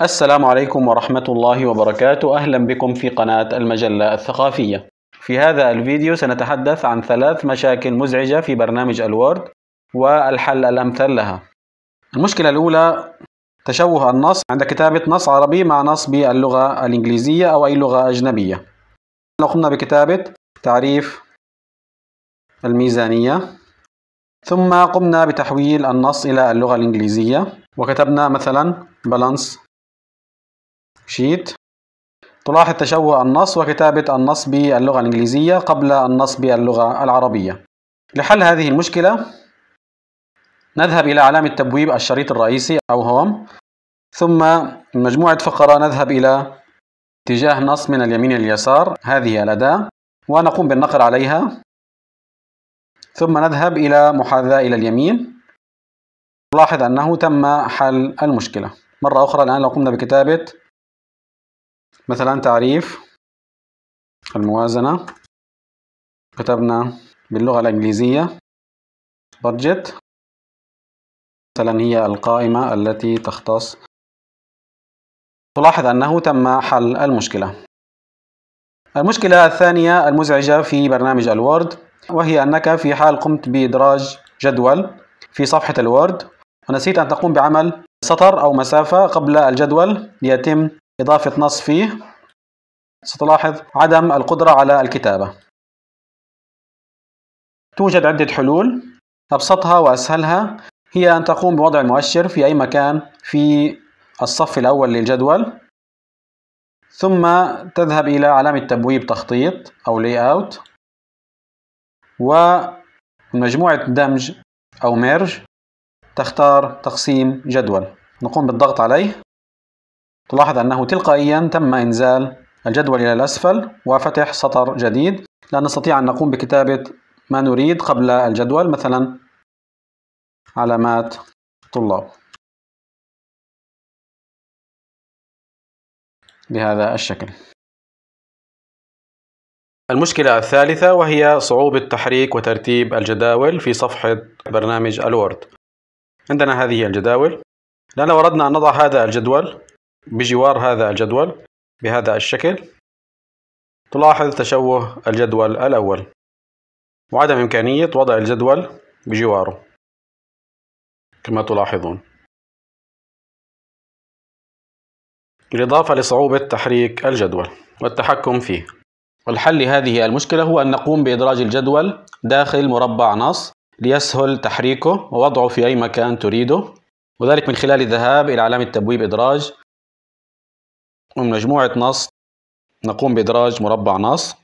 السلام عليكم ورحمة الله وبركاته. أهلا بكم في قناة المجلة الثقافية. في هذا الفيديو سنتحدث عن ثلاث مشاكل مزعجة في برنامج الوورد والحل الأمثل لها. المشكلة الأولى تشوه النص عند كتابة نص عربي مع نص باللغة الإنجليزية أو أي لغة أجنبية. لو قمنا بكتابة تعريف الميزانية. ثم قمنا بتحويل النص إلى اللغة الإنجليزية. وكتبنا مثلا بالانس شيت. تلاحظ تشوه النص وكتابة النص باللغة الإنجليزية قبل النص باللغة العربية. لحل هذه المشكلة نذهب إلى علامة تبويب الشريط الرئيسي أو هوم. ثم من مجموعة فقرة نذهب إلى اتجاه نص من اليمين إلى اليسار. هذه الأداة ونقوم بالنقر عليها. ثم نذهب إلى محاذاة إلى اليمين. نلاحظ أنه تم حل المشكلة. مرة أخرى الآن لو قمنا بكتابة مثلا تعريف الموازنة. كتبنا باللغة الإنجليزية. budget. مثلا هي القائمة التي تختص. تلاحظ أنه تم حل المشكلة. المشكلة الثانية المزعجة في برنامج الوورد وهي أنك في حال قمت بإدراج جدول في صفحة الوورد ونسيت أن تقوم بعمل سطر أو مسافة قبل الجدول ليتم إضافة نص فيه. ستلاحظ عدم القدرة على الكتابة. توجد عدة حلول. أبسطها وأسهلها هي أن تقوم بوضع المؤشر في أي مكان في الصف الأول للجدول. ثم تذهب إلى علامة تبويب تخطيط أو Layout. ومن مجموعة دمج أو ميرج تختار تقسيم جدول. نقوم بالضغط عليه. تلاحظ أنه تلقائيا تم إنزال الجدول إلى الأسفل وفتح سطر جديد. لا نستطيع أن نقوم بكتابة ما نريد قبل الجدول مثلا علامات طلاب. بهذا الشكل. المشكلة الثالثة وهي صعوبة تحريك وترتيب الجداول في صفحة برنامج الوورد. عندنا هذه الجداول. الآن لو أردنا أن نضع هذا الجدول بجوار هذا الجدول بهذا الشكل تلاحظ تشوه الجدول الأول. وعدم إمكانية وضع الجدول بجواره كما تلاحظون. بالإضافة لصعوبة تحريك الجدول والتحكم فيه. والحل لهذه المشكلة هو أن نقوم بإدراج الجدول داخل مربع نص ليسهل تحريكه ووضعه في أي مكان تريده وذلك من خلال الذهاب إلى علامة تبويب إدراج ومن مجموعة نص نقوم بإدراج مربع نص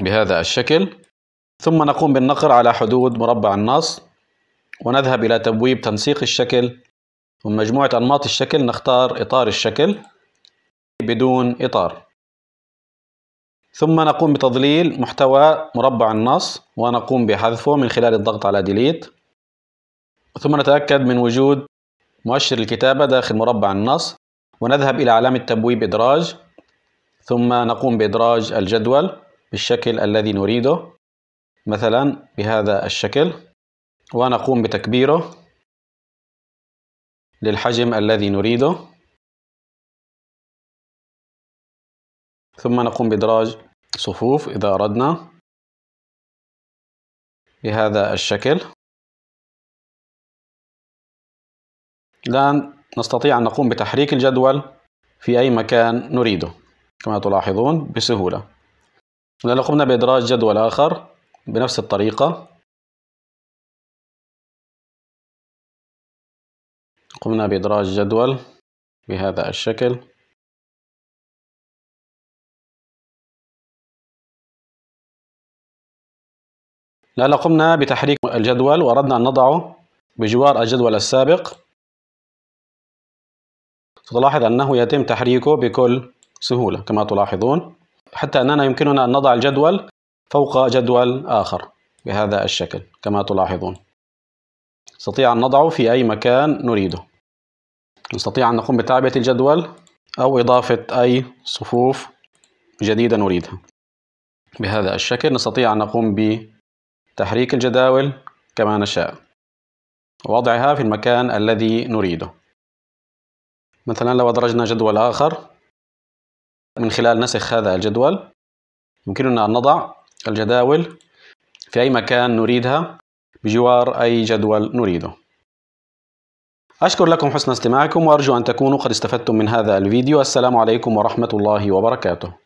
بهذا الشكل ثم نقوم بالنقر على حدود مربع النص ونذهب إلى تبويب تنسيق الشكل. ومن مجموعة أنماط الشكل نختار إطار الشكل بدون إطار. ثم نقوم بتضليل محتوى مربع النص ونقوم بحذفه من خلال الضغط على ديليت ثم نتأكد من وجود مؤشر الكتابة داخل مربع النص. ونذهب إلى علامة تبويب إدراج ثم نقوم بإدراج الجدول بالشكل الذي نريده مثلا بهذا الشكل ونقوم بتكبيره للحجم الذي نريده ثم نقوم بإدراج صفوف إذا أردنا بهذا الشكل. الآن نستطيع أن نقوم بتحريك الجدول في أي مكان نريده كما تلاحظون بسهولة. لو قمنا بإدراج جدول آخر بنفس الطريقة قمنا بإدراج جدول بهذا الشكل. لو قمنا بتحريك الجدول وأردنا أن نضعه بجوار الجدول السابق. ستلاحظ أنه يتم تحريكه بكل سهولة كما تلاحظون حتى أننا يمكننا أن نضع الجدول فوق جدول آخر بهذا الشكل كما تلاحظون. نستطيع أن نضعه في أي مكان نريده. نستطيع أن نقوم بتعبئة الجدول أو إضافة أي صفوف جديدة نريدها. بهذا الشكل نستطيع أن نقوم بتحريك الجداول كما نشاء. ووضعها في المكان الذي نريده. مثلا لو أدرجنا جدول آخر من خلال نسخ هذا الجدول يمكننا أن نضع الجداول في أي مكان نريدها بجوار أي جدول نريده. أشكر لكم حسن استماعكم وأرجو أن تكونوا قد استفدتم من هذا الفيديو. السلام عليكم ورحمة الله وبركاته.